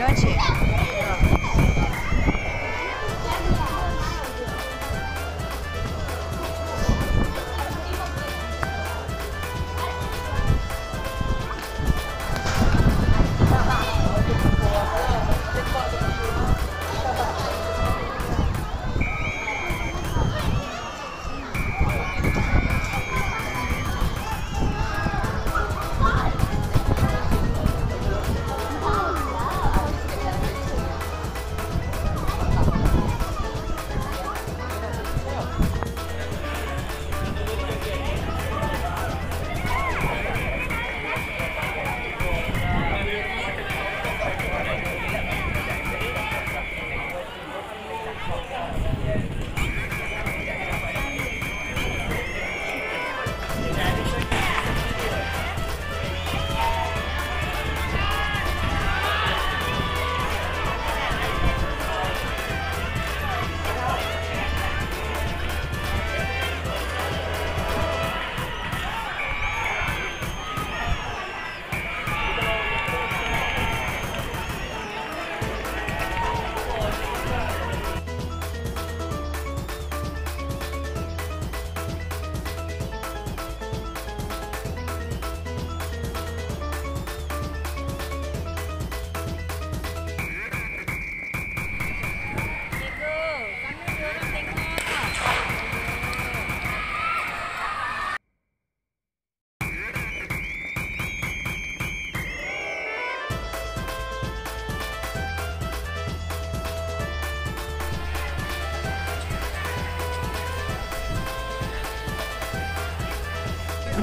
Gotcha. Yeah.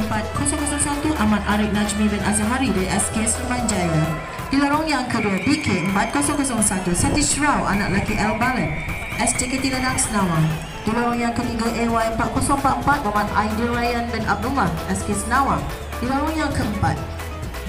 4001 Ahmad Arif Najmi bin Azhari dari SKS Rumanjaya. Di lorong yang kedua BK 4001 Satish Rao anak lelaki L Balen SJKT Senawang. Di lorong yang ketiga AY 4044 Muhammad Aidil Ryan bin Abdullah SK Senawang. Di lorong yang keempat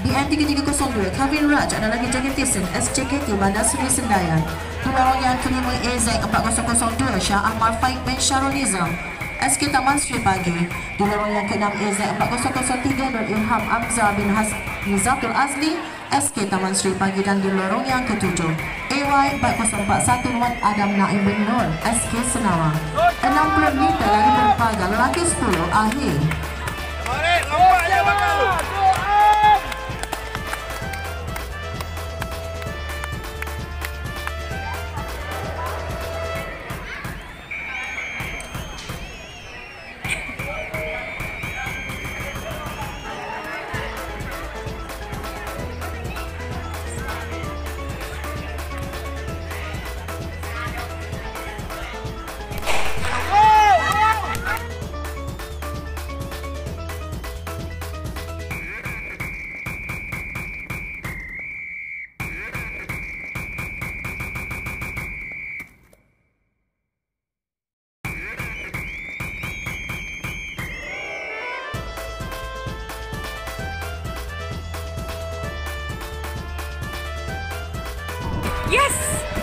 BN 3302 Kevin Raj adalah lelaki Jakitisan SJKT Bandar Seri Sendayan. Lorong yang kelima AZ 4002 Syah Ahmad Faik bin Syarul Nizam SK Taman Sri Pagi. Di lorong yang keenam AZ 4003 Nur Ilham Amza bin Haz Nizatul Azli SK Taman Sri Pagi dan di lorong yang ketujuh AY 4041 Wan Adam Naim bin Nur SK Senawang 60 meter lagi berpagar lelaki 10 akhir Mari, nampak je bakal. Yes!